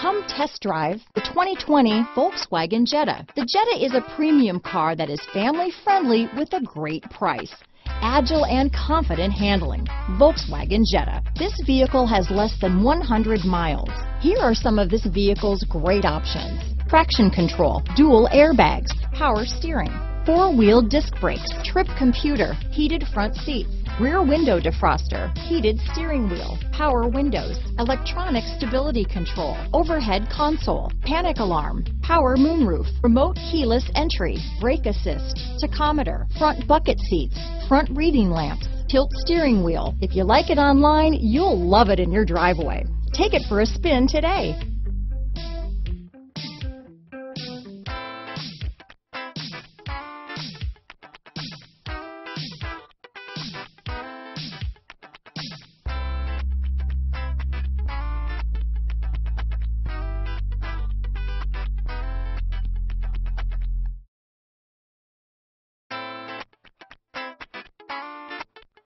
Come test drive the 2020 Volkswagen Jetta. The Jetta is a premium car that is family friendly with a great price. Agile and confident handling. Volkswagen Jetta. This vehicle has less than 100 miles. Here are some of this vehicle's great options. Traction control, dual airbags, power steering, four-wheel disc brakes, trip computer, heated front seats, rear window defroster, heated steering wheel, power windows, electronic stability control, overhead console, panic alarm, power moonroof, remote keyless entry, brake assist, tachometer, front bucket seats, front reading lamps, tilt steering wheel. If you like it online, you'll love it in your driveway. Take it for a spin today.